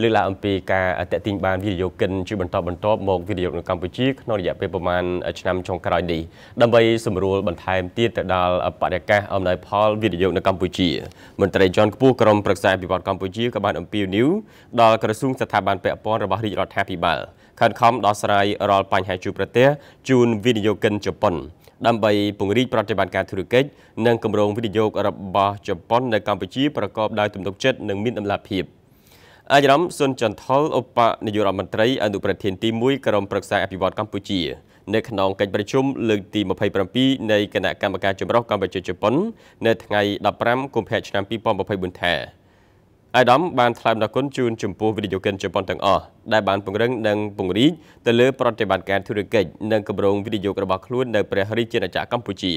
លើកឡើងអំពីការតេតិញបានវិនិយោគិនជាបន្តបន្ទាប់មកវិនិយោគនៅកម្ពុជាក្នុងរយៈពេលប្រមាណឆ្នាំចុងក្រោយនេះដើម្បីសម្រួលបន្ថែមទៀតទៅដល់បរិយាកាសអំណោយផលវិនិយោគនៅកម្ពុជាមន្ត្រីជាន់ខ្ពស់ក្រមប្រឹក្សាអភិវឌ្ឍកម្ពុជាក៏បានអំពាវនាវដល់ក្រសួងស្ថាប័នពាក់ព័ន្ធរបស់រាជរដ្ឋាភិបាលខិតខំដោះស្រាយរាល់បញ្ហាជួបប្រទះជូនវិនិយោគិនជប៉ុនដើម្បីពង្រីកប្រតិបត្តិការធុរកិច្ចនិងគម្រោងវិនិយោគរបស់ជប៉ុននៅកម្ពុជាប្រកបដោយទំនុកចិត្តនិងមានតម្លាភាព អាយរំសុនចន្ទថលឧបនាយករដ្ឋមន្ត្រីអនុប្រធានទី1ក្រុមប្រឹក្សាអភិវឌ្ឍកម្ពុជានៅក្នុងកិច្ចប្រជុំលើកទី27នៃគណៈកម្មការចម្រុះកម្ពុជាជប៉ុន នៅថ្ងៃ15កុម្ភៈឆ្នាំ2024ថាអាដាមបានថ្លែងដល់គុណជូនចំពោះវិនិយោគិនជប៉ុនទាំងអស់ដែលបានពង្រឹងនិងពង្រីកទៅលើប្រតិបត្តិការធុរកិច្ចនិងគម្រោងវិនិយោគរបស់ខ្លួននៅព្រះរាជាណាចក្រកម្ពុជា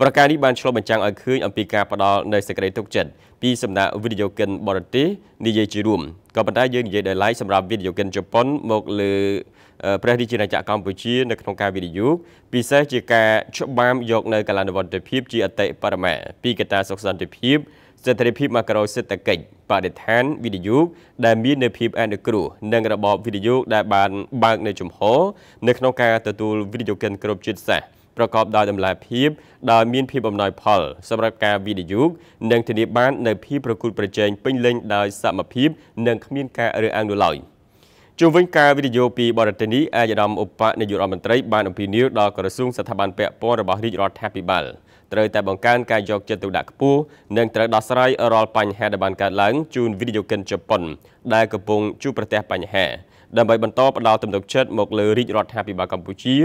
ប្រការនេះបានឆ្លុះបញ្ចាំងឲ្យឃើញអំពីការផ្ដល់នូវសេចក្តីទុកចិត្តពីសំណាក់វិនិយោគិនបរទេសនិយាយជារួមក៏ប៉ុន្តែយើងនិយាយដោយឡែកសម្រាប់វិនិយោគិនជប៉ុនមកលើព្រះរាជាណាចក្រកម្ពុជានៅក្នុងការវិនិយោគពិសេសជាការច្បាមយកនៅកលានុវត្តភាពជាអតិបរមាពីកត្តាសុខសន្តិភាពស្ថិរភាពម៉ាក្រូសេដ្ឋកិច្ចបរិស្ថានវិនិយោគដែលមាននៅភាពអនុគ្រោះនិងរបបវិនិយោគដែលបានបើកនៅចំហនៅក្នុងការទទួលវិនិយោគិនគ្រប់ជាតិសាសន៍ ប្រកបដោយតម្លាភាពដោយមានភាពអំណោយផលសម្រាប់ការវិនិយោគនិងធានាបាននៅភាពប្រកួតប្រជែងពេញលេញដោយសមភាព និងគ្មានការរើសអើងនោះឡើយជុំវិញការវិនិយោគពីបរទេសនេះអាយដាមឧបនាយករដ្ឋមន្ត្រីបានអំពាវនាវដល់ក្រសួងស្ថាប័នពាក់ព័ន្ធរបស់រាជរដ្ឋាភិបាលត្រូវតែបង្កើនការយកចិត្តទុកដាក់ខ្ពស់និងត្រូវដោះស្រាយរាល់បញ្ហាដែលបានកើតឡើងជូនវិនិយោគិនជប៉ុនដែលកំពុងជួបប្រទះបញ្ហា ដើម្បីបន្តផ្ដល់ទំនុកចិត្តមកលើរាជរដ្ឋាភិបាលកម្ពុជា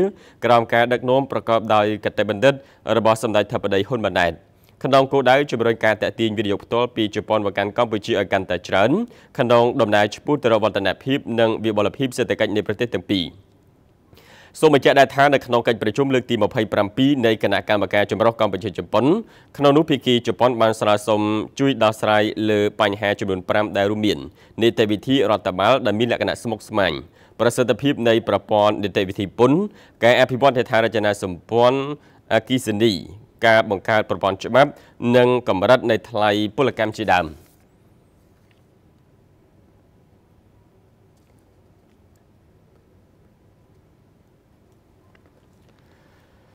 ក្រោមការដឹកនាំប្រកបដោយកតេបណ្ឌិត របស់សម្ដេចធិបតីហ៊ុនម៉ាណែតក្នុងគោលដៅជំរុញការតេទៀងវិនិយោគផ្ទាល់ពីជប៉ុនមកកាន់កម្ពុជាឲ្យកាន់តែច្រើនក្នុងដំណើរឆ្ពោះទៅរកវឌ្ឍនភាពនិងវិបុលភាពសេដ្ឋកិច្ចនៃប្រទេសទាំងពីរ។ សូមបញ្ជាក់ដែរថានៅក្នុងកិច្ចប្រជុំលើកទី27នៃគណៈកម្មការចម្រុះកម្ពុជាជប៉ុនក្នុងនោះភាគីជប៉ុនបានស្នើសុំជួយដោះស្រាយលើបញ្ហាចំនួន5ដែលរួមមាននីតិវិធីរដ្ឋបាលដែលមានលក្ខណៈស្មុគស្មាញប្រសិទ្ធភាពនៃប្រព័ន្ធនីតិវិធីពន្ធការអភិវឌ្ឍហេដ្ឋារចនាសម្ព័ន្ធអគិសនីការបង្កើតប្រព័ន្ធច្បាប់ និងកម្រិតនៃថ្លៃពលកម្មជាដើម។